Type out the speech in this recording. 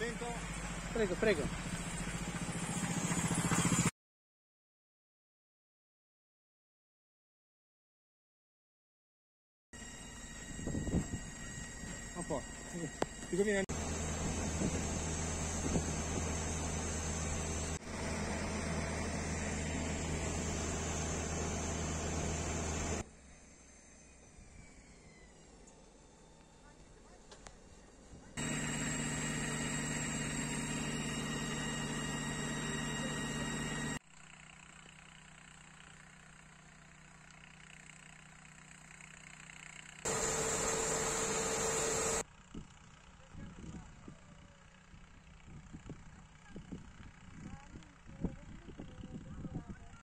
Attento. Prego, prego. Un po'. Ti conviene